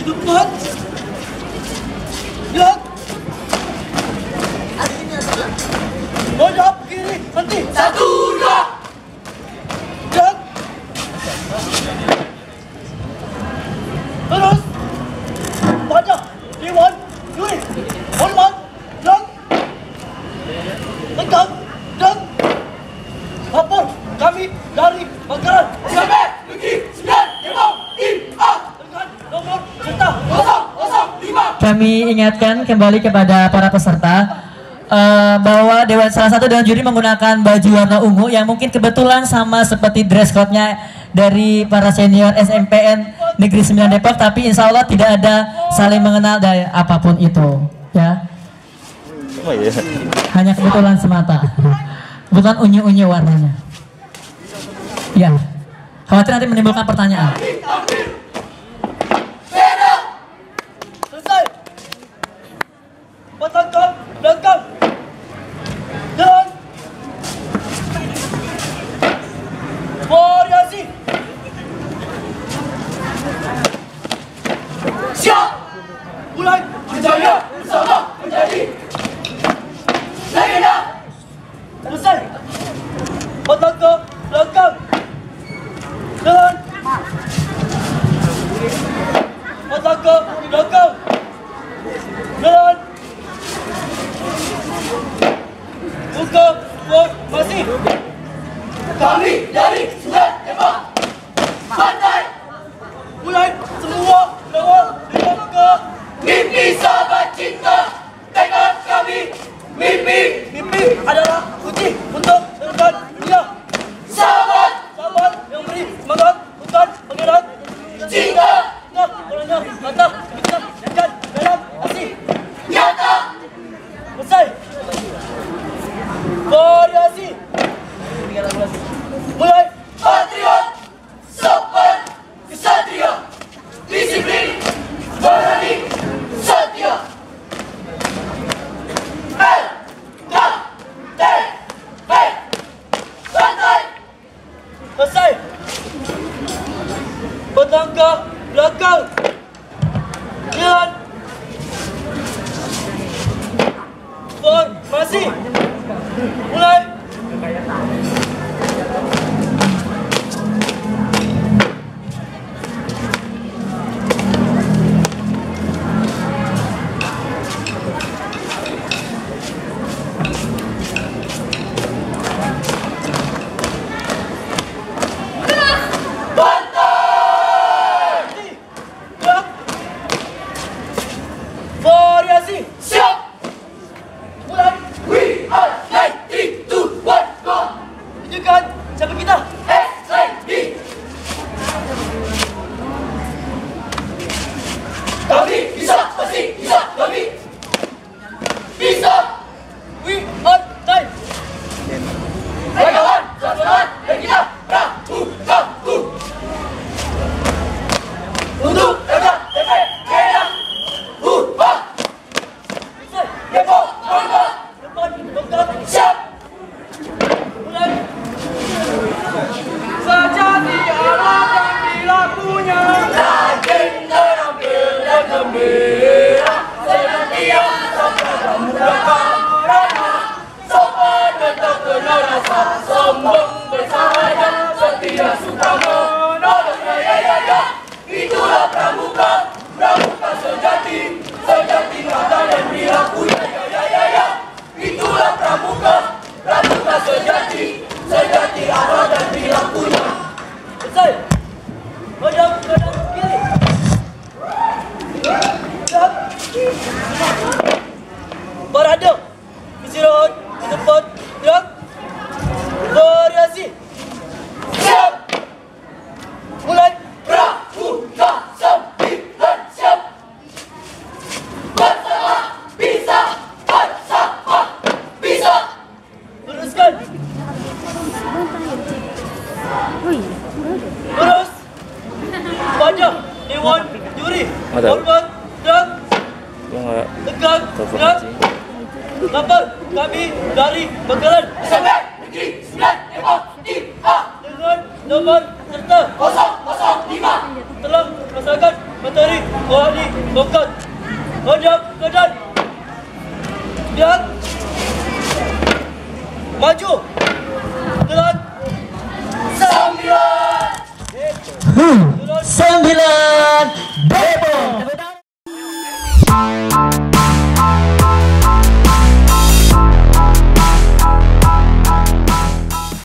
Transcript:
Lembut. Dok. Kiri, berhenti. Satu, Terus. Bojok. Diwon, kiri. Bojok. Dok. Kami ingatkan kembali kepada para peserta eh, bahwa dewan salah satu dewan juri menggunakan baju warna ungu yang mungkin kebetulan sama seperti dress code-nya dari para senior SMPN Negeri 9 Depok tapi insya Allah tidak ada saling mengenal dari apa pun itu ya. Oh iya. hanya kebetulan semata. Bukan unyu-unyu warnanya. Ya. Khawatir nanti menimbulkan pertanyaan mulai berjaya bersama menjadi legenda. Selesai. Potong ke belakang. Dengan. Potong ke belakang. Dengan. Buka buat masih. Kami dari Sungai Tembak. Mimpi sahabat cinta. Tekad kami. Mimpi. mimpi adalah kunci untuk depan dunia. Sahabat. Sahabat yang beri semangat bukan pengkhianat. Cinta. Nah, orangnya mata si. pra mudar. Ada. Hormat. Dan Gerak. sih? Lapor. Kami dari Bakaran. Sampai negeri sembilan lima tiga Dengan nomor serta kosong kosong lima telah melaksanakan materi wali bongkar hadap